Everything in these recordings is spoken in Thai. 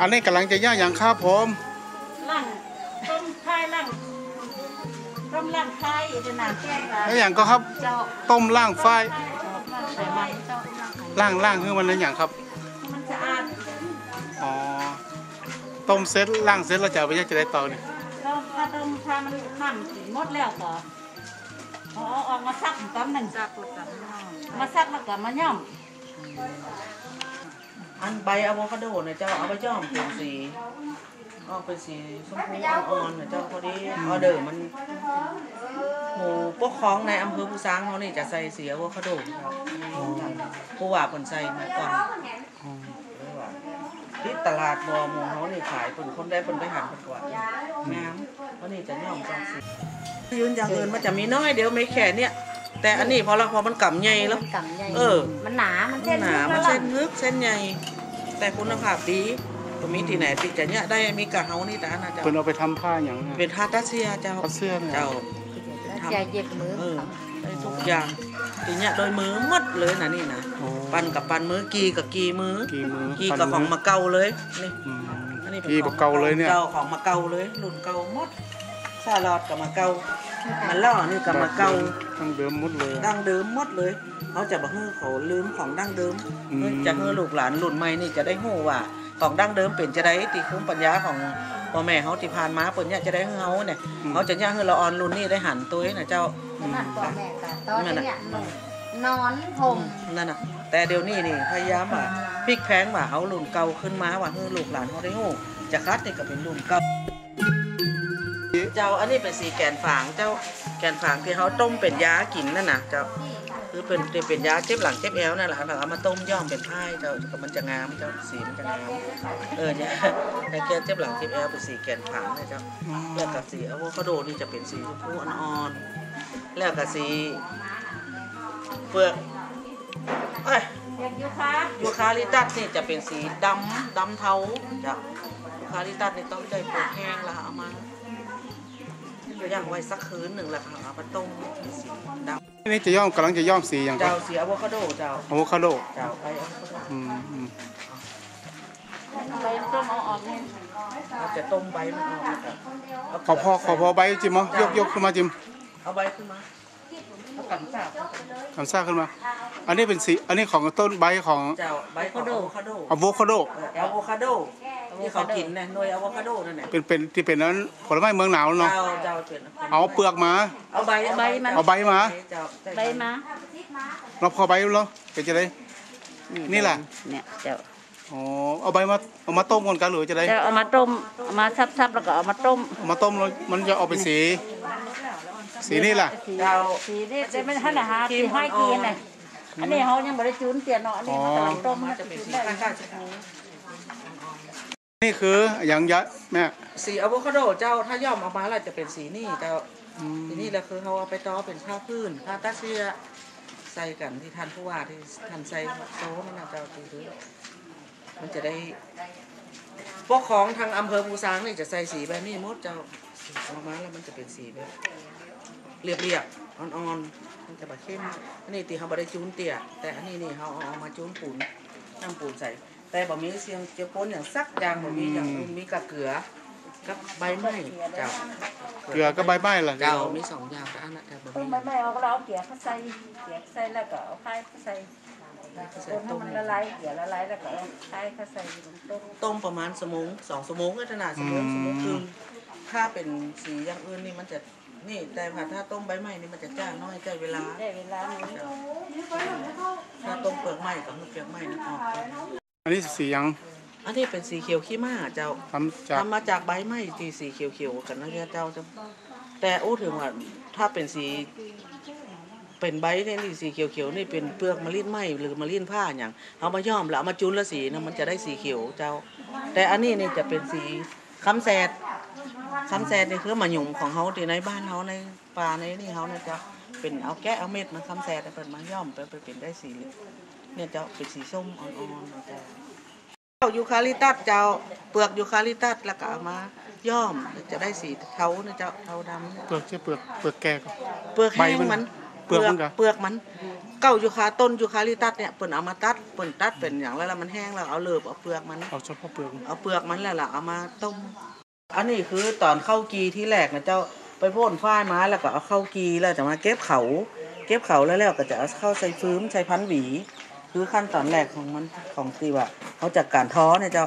อันนี้กำลังจะย่างอย่างครับผมล่างต้มไข่ล่างต้มล่างไข่จะหนาแก้งแล้วอย่างก็ครับเจ้าต้มล่างไฟใส่มันเจ้าล่างล่างคือมันเป็นอย่างครับมันสะอาดอ๋อต้มเสร็จล่างเสร็จเราจะเอาไปย่างจะได้ต่อเนี่ยแล้วถ้าต้มถ้ามันน้ำสีหมดแล้วก็เอาออกมาซักกำหนึ่งซักมาซักแล้วก็มาย่อม อันใบอะโวคาโดเนี่ยเจ้าเอาไปย้อมเป็นสีออกเป็นสีชมพูอ่อนๆเนี่ยเจ้าพอดีออเดอร์มันหมูพวกของในอำเภอภูซางเขานี่จะใส่สีอะโวคาโดครับผู้ว่าเพิ่นใส่มาก่อนที่ตลาดบอหมูเขานี่ขายเพิ่นคนได้เพิ่นไปหันเพิ่นกว่างามเพราะนี่จะย้อมจากสียืนอย่างอื่นมันจะมีน้อยเดียวไม่แค่เนี่ย แต่อันนี้พอละพอมันกำใหญ่แล้ว มันกำใหญ่เออ มันหนา มันหเส้นนาลึกมันแล้วเส้นลึกเส้นใหญ่ แต่คุณภาพดีก็มีที่ไหนที่จะเนี่ยได้มีกะเฮานี่แต่อันนะเจ้าเพิ่นเอาไปทำผ้าอย่างนะเป็นทาตาเซียเจ้าผ้าเสื้อเนี่ยเจ้าใจเจ็บมือเออได้ทุกอย่างทีเนี้ยโดยมือหมดเลยนะนี่นะโอ้ปันกับปันมือกีกับกีมือกี่มือกีกับของมาเกาเลยนี่อืมอันนี้ป็กี่บอกเกาเลยเนี่ยเจ้าของมาเกาเลยรุ่นเกาหมดซาลอดกับมาเกา มันล่อนี่กับมาเกาตั้งเดิมหมดเลยดั้งเดิมหมดเลยเขาจะบอกให้เขาลืมของดั้งเดิมอืมเฮ้ยจะให้ลูกหลานรุ่นใหม่นี่จะได้หู้ว่าของดั้งเดิมเป็นจะได้ติคุ้มปัญญาของพ่อแม่เขาที่ผ่านมาเปิ่นเนี่ยจะได้ให้เขาเนี่ยเขาจะย่างให้เราออนรุ่นนี่ได้หันตัวให้นะเจ้าขนาดพ่อแม่กันตอนนี้นอนห่มนั่นน่ะแต่เดี๋ยวนี้นี่พยายามว่าพลิกแพลงว่าเอารุ่นเก่าขึ้นมาว่าให้ลูกหลานเขาได้หู้จะคัดนี่ก็เป็นรุ่นเก่า เจ้า อันนี้เป็นสีแกนฝางเจ้าแกนฝางที่เขาต้มเป็นยากินนั่นน่ะเจ้าคือเป็นเป็นยาเจ็บหลังเจ็บแอวนั่นแหละเราเอามาต้มย่อมเป็นผ้าเจ้ากมันจะงามเจ้าสีมันจะงามเออเนี่ยแต่แกเจ็บหลังเจ็บแอวเป็นสีแกนผางนะเจ้าแล้วกับสีอะโวคาโดนี่จะเป็นสีชมพูอ่อนๆแล้วกับสีเปลือกเอ้ยเด็กอยู่คะยูคาลิตัสนี่จะเป็นสีดำดำเทาจ้ะยูคาลิตัสนี่ต้องใจปลือกแห้งล้วเอามา ย่างไว้สักคืนหนึ่งแล้วค่ะเอามาต้มเป็นสีดำนี่จะย่อมกำลังจะย่อมสีอย่างก็เจ้าสีอะโวคาโดเจ้าอะโวคาโดเจ้าไปอะโวคาโดอืมอืมไปต้มเอาออกเนี่ยเราจะต้มใบมันออกนะครับเาขอพอขอพอใบจิมมั้งยกยกขึ้นมาจิมเอาใบขึ้นมาเอากันจับคำซ่าขึ้นมา อันนี้เป็นสีอันนี้ของต้นใบของเจ้าใบของอะโวคาโดอะโวคาโด เอออะโวคาโด ที่เขากินเนี่ยหน่วยอะโวคาโดนั่นแหละเป็นเป็นที่เป็นนั้นผลไม้เมืองหนาวเนาะเจ้าเจ้าเป็นเอาเปลือกมาเอาใบใบมันเอาใบมาเจ้าใบมาเราพอใบแล้วเป็นจะได้นี่แหละเนี่ยเจ้าอ๋อเอาใบมาเอามาต้มก่อนกันหรือจะได้เจ้าเอามาต้มเอามาซับๆแล้วก็เอามาต้มเอามาต้มแล้วมันจะออกเป็นสีสีนี่แหละสีสีนี่จะไม่ทันอาหารสีห้อยกีนน่ะอันนี้เขายังไม่ได้จูนเตียนเนาะอันนี้มันกำลังต้มมัมันนจะจะเป็เป็นนสีได้ข้างๆชมพู นี่คืออย่างยะแม่สีอะโวคาโดเจ้าถ้าย่อมออกมาแล้วจะเป็นสีนี่เจ้าอืมทีนี้แหละคือเขาเอาไปต้อเป็นผ้าพื้นผ้าตาเชียใส่กันที่ท่านผู้ว่าที่ท่านใส่โซ่นั่นนะเจ้าคือมันจะได้พวกของทางอำเภอภูซางนี่จะใส่สีแบบนี้มดเจ้าออกมาแล้วมันจะเป็นสีแบบเรียบๆอ่อนๆมันจะแบบเข้มอันนี้ตีเขาบได้จูนเตี่ยแต่อันนี้นี่เขาเอามาจูนปูนน้ำปูนใส่ แต่บ่มีเสียงเจียวปนอย่างสักอย่างบ่มีอย่างอื่นมีกับเกลือกับใบไม้เจ้าเกลือก็ใบไม้ล่ะเจ้ามีสองอย่างแต่อันนั้นแต่บ่ต้มมีไม่ไม่เอาก็เราเอาเกลือเข้าใส่เกลือใส่แล้วก็เอาไข่เข้าใส่ต้มให้มันละลายเกลือละลายแล้วก็เอาไข่เข้าใส่ลงต้มต้มประมาณสมงสองสมงก็ขนาดสมงสมงคือถ้าเป็นสีอย่างอื่นนี่มันจะนี่แต่ว่าถ้าต้มใบไม้นี่มันจะจ้าน้อยใกล้เวลาได้เวลาหนึ่งถ้าต้มเปลือกไม้กับเปลือกไม้นี่ออก อันนี้สีหยังอันนี้เป็นสีเขียวขี้ม้าเจ้าทำจากทำมาจากใบไม้ที่สีเขียวๆกันนะเจ้าจะแต่อู้ถึงว่าถ้าเป็นสี เป็นใบเนี่ยนี่สีเขียวๆนี่เป็นเปลือกมะลินไหมหรือมะลินผ้าอย่างเอามาย้อมแล้วเอามาจุนแล้วสีนะมันจะได้สีเขียวเจ้า แต่อันนี้นี่จะเป็นสีคำแสดคำแสดนี่คือมาหยุ่มของเขาที่ในบ้านเขาในป่าในนี่เขาเนี่ยเจ้าเป็นเอาแกะเอาเม็ดมาคำแสดแล้วเป็นมาย้อมไปไปเป็นได้สีเนี่ยเจ้าเป็นสีส้มอ่อนๆนะเจ้าเจ้ายูคาลิปตัสเจ้าเปลือกยูคาลิปตัสแล้วก็เอามาย้อมจะได้สีเทาเนี่ยเจ้าเทาดำเปลือกใช่เปลือกเปลือกแก่ก็เปลือกแห้งใบมัมันนเปลือกมันกะเปลือกมัน เก้ายูคาต้นยูคาลิปตัสเนี่ยเปิ่นเอามาตัดเปิ่นตัดเป็นอย่างแล้วแล้วมันแห้งแล้วเอาเลิบเอาเปลือกมันเอาเฉพาะเปลือกเอาเปลือกมันแล้วล่ะเอามาต้ม อันนี้คือตอนเข้ากีที่แรกนะเจ้าไปพ่นฝ้ายมาแล้วก็เอาเข้ากีแล้วจะมาเก็บเขา เก็บเขาแล้วแล้วก็จะเอาเข้าใส่ฟื้มใส่พันหวี คือขั้นตอนแรกของมันของตีว่าเขาจากการท้อเนี่ยเจ้า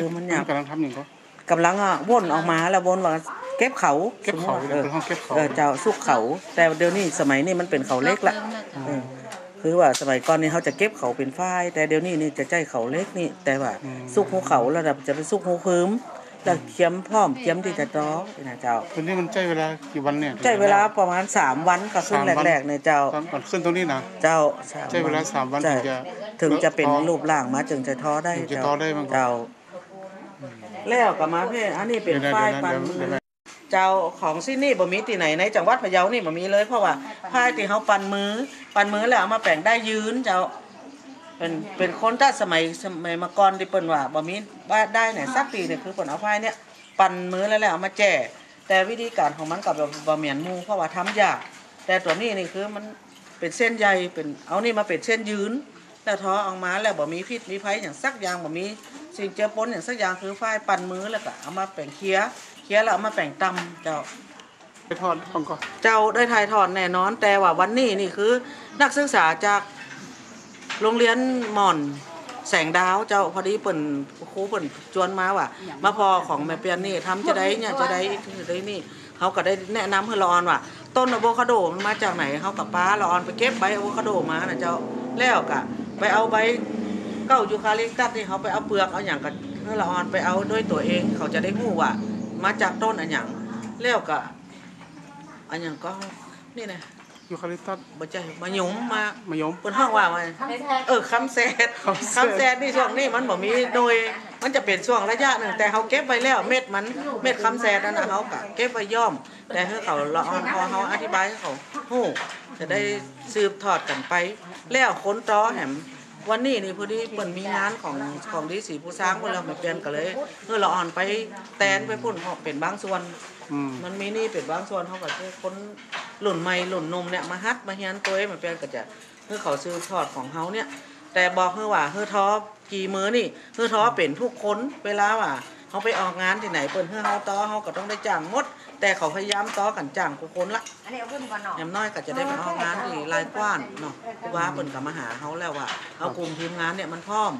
คือมันอยากกำลังทำอย่างก็กำลังอะวนออกมาแล้ววนว่าเก็บเขาเก็บเขาเออเป็นห้องเก็บเขาเออเจ้าสุกเขา แต่เดี๋ยวนี้สมัยนี้มันเป็นเขาเล็กละเออคือว่าสมัยก่อนนี่เขาจะเก็บเขาเป็นฝ้ายแต่เดี๋ยวนี้นี่จะใจเขาเล็กนี่แต่ว่าสุกหัวเขาระดับจะเป็นสุกหัวพื้ม แล้วเคียมพร้อมเคียมที่จะต้อนี่นะเจ้าตัวนี้มันใช้เวลากี่วันเนี่ยใช้เวลาประมาณสามวันก็ขึ้นสามวันแรกๆเนี่ยเจ้าตอนก่อนขึ้นตรงนี้นะเจ้าใช้เวลาสามวันใช่ถึงจะถึงจะเป็นท้อรูปร่างมาจึงจะท้อได้ถึงจะท้อได้มั้งเจ้าแล้วกับมาเพ่อันนี้เป็นเดี๋ยวฝ้ายเดี๋ยวปันเดี๋ยวมืเดี๋ยวอเจ้าของที่นี่บ่มีที่ไหนในจังหวัดพะเยานี่บ่มีเลยเพราะว่าฝ้ายที่เขาปันมือปันมือแล้วเอามาแปลงได้ยืนเจ้า เป็นเป็นคนตั้งสมัยสมัยมาก่อนที่เปิ้นว่าบ่มีบ้านได้ไหนสักปีเนี่ยคือเปิ้นเอาฝ้ายเนี่ยปันมือแล้วแล้วเอามาแจ่แต่วิธีการของมันกับแบบบ่เหมือนหมู่เพราะว่าทำยากแต่ตัวนี้นี่คือมันเป็นเส้นใยเป็นเอานี่มาเป็นเส้นยืนแล้วท้อออกมาแล้วบ่มีพิษมีภัยอย่างสักอย่างบ่มีสิ่งเจือปนอย่างสักอย่างคือฝ้ายปั่นมือแล้วก็เอามาแป่งเคี้ยเคี้ยแล้วเอามาแป่งตำเจ้าไปทอดต้องก่อนเจ้าได้ถ่ายทอดแน่นอนแต่ว่าวันนี้นี่คือ นักศึกษาจาก โรงเรียนหม่อนแสงดาวเจ้าพอดีเปิ่นครูเปิ่นจวนมาว่ามาพอของแม่เปียนนี่ทำจะได้เนี่ยจะได้จะได้นี่เขาก็ได้แนะนำให้ละออนว่า ต้นอะโวคาโดมันมาจากไหนเขากับป้าละออนไปเก็บใบอะโวคาโดมานะเจ้าแล้วก็ไปเอาใบเก้ายูคาลิปตัสนี่เขาไปเอาเปลือกเอาอย่างกันให้ละออนไปเอาด้วยตัวเอง เขาจะได้รู้ว่ามาจากต้นอันอย่างแล้วก็อันอย่างก็นี่นะ ยูคาลิปตัสบ่ใจมาหยุมมามะยมเปิ้นห้องว่ามาเออคำแซดคำแซดคำแซดนี่ช่วงนี้มันบ่มีโดยมันจะเป็นช่วงระยะหนึ่งแต่เขาเก็บไว้แล้วเม็ดมันเม็ดคำแซดนั่นน่ะเขาก็เก็บไว้ย่อม แต่ให้เขาละออนพอเขาอธิบายให้เขาฮู้จะได้สืบทอดกันไป แล้วคนต้อแหมวันนี้นี่พอดีเปิ้นมีงานของของดีสีผู้สร้างเพิ่นเรามาเปลี่ยนกันเลยเออละออนไปแตนไปพุ่นเพราะเป็นบางส่วนอืมมันมีนี่เป็นบางส่วนเขาก็คือคน หลุ่นใหม่หลุ่นหนุ่มเนี่ยมาฮัดมาเฮียนตัวเองมันเป็นก็จะเพื่อเขาซื้อทอดของเขาเนี่ย แต่บอกเพื่อว่าเพื่อท้อกี่มือนี่เพื่อท้อเป็นทุกคนเวลาว่าเขาไปออกงานที่ไหนเปิดเพื่อเขาต้อเขาก็ต้องได้จ้างหมด แต่เขาพยายามต้อกันจ้างทุกคนละอันนี้เอาขึ้นก่อนเนาะแอมน้อยก็จะได้ไปออกงานที่รายกว้านเนาะครูบาเปิ่นกับมาหาเขาแล้วว่าเอากลุ่มทีมงานเนี่ยมันพร้อม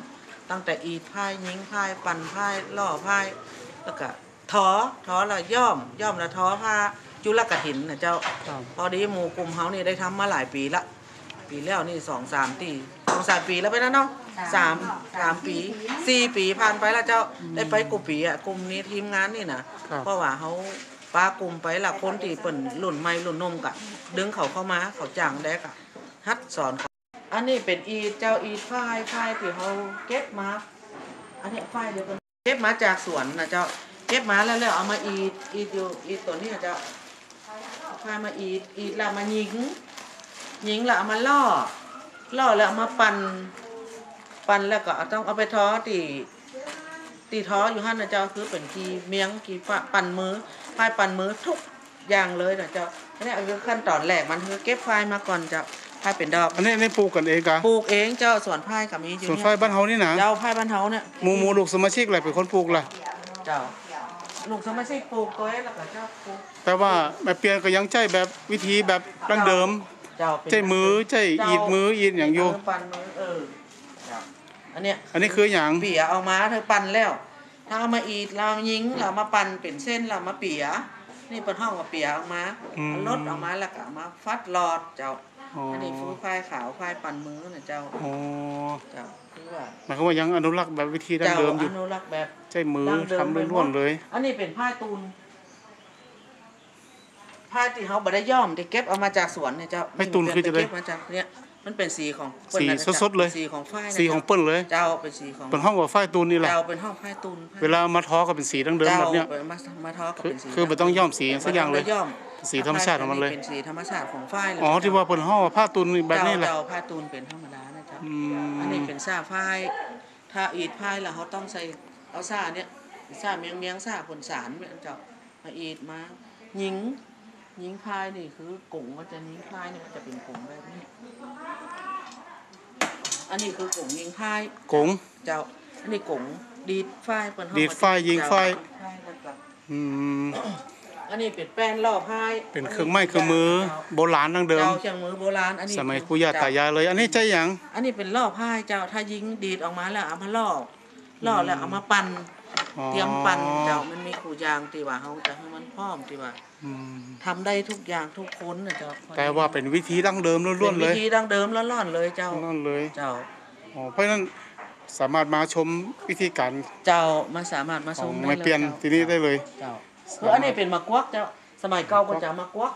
ตั้งแต่อีดพายยิงพายปั่นพายล่อพายแล้วก็ท้อท้อละย่อมย่อมละท้อผ้า จุลกฐินนะเจ้า ครับพอดีหมู่กลุ่มเขานี่ได้ทำมาหลายปีละ ปีแล้วนี่สองสามปีสองสามปีแล้วไปแล้วเนาะสามสามปีสี่ปีผ่านไปแล้วเจ้าได้ไปกลุ่มปีอะกลุ่มนี้ทีมงานนี่นะครับ เพราะว่าเขาปากลุ่มไปละคนที่เปิ่นหลุ่นไม่หลุ่นนมกะ ดึงเขาเข้ามาเขาจ้างได้กะฮัดสอนเขาอันนี้เป็นอีดเจ้าอีดฝ้ายฝ้ายที่เขาเก็บมา อันนี้ฝ้ายเดียวกันเก็บมาจากสวนนะเจ้าเก็บมาแล้วแล้วเอามาอีดอีดอยู่อีดตัวนี้นะเจ้า พามาอีดอีดแล้วมายิง ยิงแล้วเอามาล่อ ล่อแล้วเอามาปั่น ปั่นแล้วก็เอาต้องเอาไปท้อตีตีท้ออยู่หั่นนะเจ้าคือเป็นกีเมียงกีฝาปั่นมือพายปั่นมือทุกอย่างเลยนะเจ้าอันนี้คือขั้นตอนแรกมันคือเก็บพายมาก่อนเจ้าพายเป็นดอก อันนี้อันนี้ปลูกกันเองกะปลูกเองเจ้าสวนพายกับมีอยู่ส่วนเนี่ไฟยบ้านเฮานี่นะเจ้าพายบ้านเฮาเนี่ยหมูหมูลูกสมาชิกอะไรเป็นคนปลูกล่ะเจ้า ลูกสมาชิกปลูกตัวเองแล้วก็เจ้าปลูกแต่ว่าแม่เปลี่ยนก็ยังใช้แบบวิธีแบบดั้งเดิม เจ้าเป็นใช้มือใช้อีดมืออีดอย่างอยู่ปั่นมือเออจ้ะอันเนี้ยอันนี้คืออย่างเปียเอามาเธอปั่นแล้ว ถ้าเอามาอีดเรายิงเรามาปั่นเป็นเส้นเรามาเปียนี่เป็นห้องกับเปียออกมาเอารถออกมาแล้วก็เอามาฟัดหลอดเจ้าอ๋ออันนี้ฟูควายขาวควายปั่นมือนะเจ้าอ๋อ เจ้า คือว่าหมายความว่ายังอนุรักษ์แบบวิธีดั้งเจ้าเดิมออยู่นุรักษ์แบบใช้มือดั้งเดิมทำล้วนๆเลย อันนี้เป็นผ้าตูนผ้าที่เขาบ่ได้ย้อมที่เก็บเอามาจากสวนเนี่ยเจ้าไอ้ตูนคือจะได้เก็บมาจากเนี่ยมันเป็นสีของเปิ้ลสีนะจ้าสดๆเลยสีของฝ้ายนะสีของเปิ้ลเลยเจ้าเป็นสีของเป็นห้องว่าไฟตูนนี่แหละเจ้าเป็นห้องผ้าตูนผ้เวลามาท้อก็เป็นสีดั้งเดิมเจ้าแบบเนี้ยมามาทอกับคือเป็นสีคือไม่ต้องย้อมสีสักอย่างเลยไม่ต้ย้อมสีธรรมชาติของมันเลยเป็นสีธรรมชาติของฝ้ายเลยอ๋อที่ว่าเป็นห้องว่าผ้าตูนแบบนี้แหละเจ้าผ้าตูนเป็นธรรมดา นะเจ้าอืมอันนี้เป็นซ่าฝ้าย ถ้าอีดฝ้ายแล้วเขาต้องใส่เอาซ่าเนี่ยซ่าเมียงเมียงซ่าผลสารเนี่ยเจ้ามาอีดมายิงยิงพายนี่คือกงก็จะยิงพายนี่มันจะเป็นกงแบบนี้ อันนี้คือกงยิงพายกงเจ้าอันนี้กงดีดฝ้ายเปิ้นเฮาดีดฝ้ายยิงฝ้ายเจ้ฝ้ายแล้วก็อืม อันนี้เป็นแป้นล่อพายเป็นเครื่องไม้เครื่องมือโบราณดั้งเดิมเจ้าเครื่องมือโบราณอันนี้สมัยปู่ย่าตายายเลย อันนี้ใจหยังอันนี้เป็นล่อพายเจ้าถ้ายิงดีดออกมาแล้วเอามาล่อล่อแล้วเอามาปั่นอ๋อเตรียมปั่นเจ้ามันมีขู่ยางที่ว่าเฮาจะให้มันพร้อมที่ว่าอืมทำได้ทุกอย่างทุกคนนะเจ้าแต่ว่าเป็นวิธีดั้งเดิมล้วนๆเลป็ยวิธีดั้งเดิมแล้วล่อนเลยเจ้านั่นเลยเจ้าอ๋อเพราะฉะนั้นสามารถมาชมวิธีการเจ้ามันสามารถมาขชองมได้ไม้เลยเปลี่ยนจ้าที่นี่ได้เลยเจ้า คืออันนี้เป็นมะกวักเจ้าสมัยเก่าก็จะมะกวัก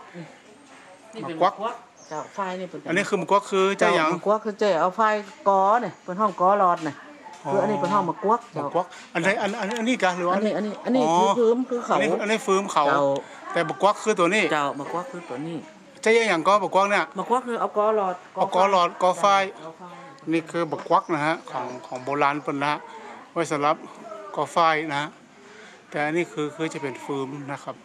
นี่เป็นมะกวัมะกกวักเจ้าไฟนี่เป็นอันนี้คือมันก็คือใจเจ้าหยังมะกวักคือเจ้เอาไฟกอเนี่ยเป็นห้องกอหลอดเนี่ยคืออันนี้เป็นห้องมะกวักมัเจ้านกวักอันไหนอันอันอันนี้กันหรือว่าอันนี้อันนี้อันนี้อ๋อคือพื้นคือเขาอันนี้อันนี้ฟืมเขาเจ้าแต่บกวักคือตัวนี้เจ้ามะกวักคือตัวนี้ใจหยังก็บกวักเนี่ยมะกวักคือเอากอหลอดเอากอหลอดกอไฟเอาไฟนี่คือบกวักนะฮะของของโบราณเป็นนะฮะไว้สำหรับก่อไฟนะฮะ แต่อันนี้คือคือจะเป็นฟืมนะครับ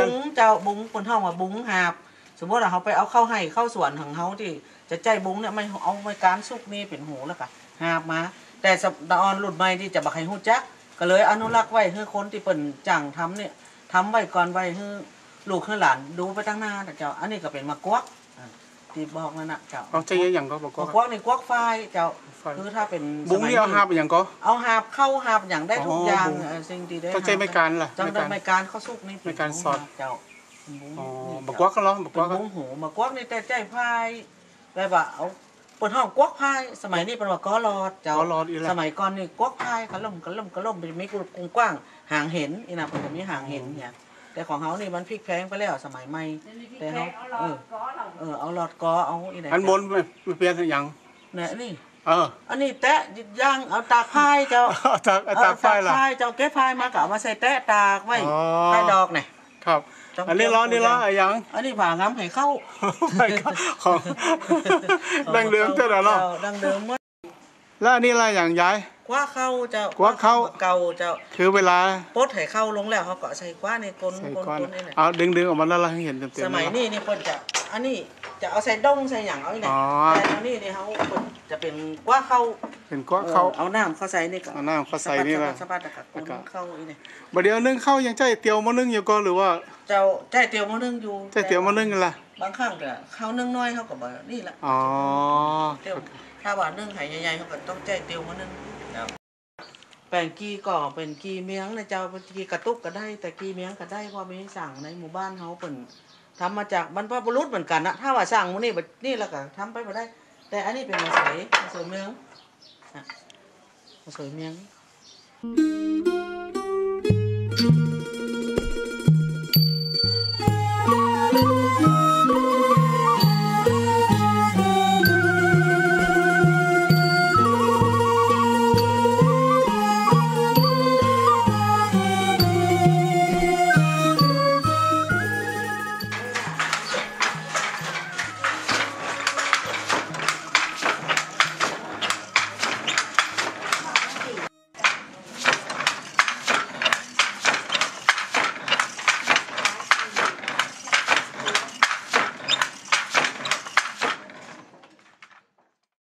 บุ้งเจ้าบุ้งคนห้องว่าบุ้งหาบ สมมติว่าเขาไปเอาเข้าให้เข้าสวนของเขาที่จะใจบุ้งเนี่ยไม่เอาไปการสุกนี่เป็นหูแล้วก็หาบมา แต่สดออนหลุดใหม่ที่จะบักให้หูจัก ก็เลยอนุรักษ์ไว้ให้คนที่เปิ่นจ้างทำเนี่ยทำไว้ก่อนไว้ให้ลูกให้หลานดูไปตั้งหน้านะเจ้าอันนี้ก็เป็นมะกวัก อ่าที่บอกนั่นนะเจ้าเอาใจหยังก็บกวัมะกกวักนี่กวักไฟเจ้าไฟคือถ้าเป็นบุ้งนี่เอาหาบอย่างก็เอาหาบเข้าหาบอย่างได้ทุกอ๋ออย่างบุ้งเออสิ่งที่ได้ต้องใช้ไม้การล่ะจังไม้ได้การไม้การเข้าสุกนี่ไม้การสอดเจ้าเป็นบุ้งอ๋อนี่บเจ้ากวักก็เหรอบกเป็วันกก็บุ้งหูมากวักนี่แต่ใจพายแบบว่าเอาเปิดห้องกวักพายสมัยนี้เป็นว่ากอรอดเจ้าก็รอดอีกแล้สวมัยก่อนนี่กวักพายกระล่มกระล่มกระล่มเป็นมีกรุงกว้างห่างเห็นอีน่ะมันจะมีห่างเห็นเนี่ย แต่ของเขานี่มันพลิกแพลงไปแล้วสมัยใหม่แต่เขาเออเออเอาหลอดกอเอาอีไหนอันบนไม่ไม่เปลี่ยนหยังเนี่ยนี่เอออันนี้แตะย่างเอาตากพายเจ้าเอาตากเอาตากไฟล่ะเอตากพายเจ้าเก็บพายมาก็เอามาใส่แตะตากไว้อ๋อพายดอกเนี่ยครับต้องอันนี้ล้อนี่ล้ออะไรหยัง อันนี้ผ่างำให้เข้าไปครับของดังเดิมเจ้าเนาะดังเดิมเมื่อแล้วอันนี้อะไรอย่างย้าย คว้าเข้าเจ้ากว้าเข้า เก่าเจ้าคือเวลาปดให้เข้าลงแล้วเขาก็ใส่คว้าในกลนใส่กลนก้อนกลนนี่แหละเอาดึงดึงออกมาแล้วเราให้เห็นเต็มๆสมัยะนี้นี่คนจะอันนี้จะเอาใส่ด้งใส่หยังเอาอีกไหนอ๋อแต่อันนี้นี่เขาเพิ่นจะเป็นคว้าเข้าเป็นก้อนเข้าออเอาน้ำเข้าใส่นี่ก็เอาน้ำเข้าใส่นี่แหละสะบัดสะบัดสะบัดแล้วก็กลนเข้าอีกไหนบัดเดี๋ยวนึ่งเข้ายังใจเตียวมานึ่งอยู่ก็หรือว่า เจ้าใจเตียวมานึ่งอยู่ใจเตียวมานึ่งกันล่ะบางครั้งก็เขานึ่งน้อยเขาก็บ่นี่แหละอ๋อเตียวถ้าว่านึ่งไห่ใหญ่ๆเขาก็ต้องใจเตียวมานึ่ง แปลงกีก่อเป็นกีเมียงนะเจ้าเป็นกีกระตุกก็ได้ แต่กีเมียงก็ได้เพราะมีสั่งในหมู่บ้านเขาเป็นทำมาจากบรรพบุรุษเหมือนกันนะถ้าว่าสั่งมันนี่แบบนี่แล้วก็ทำไปมาได้ แต่อันนี้เป็นมาสวยมาสวยเมืองมาสวยเมียง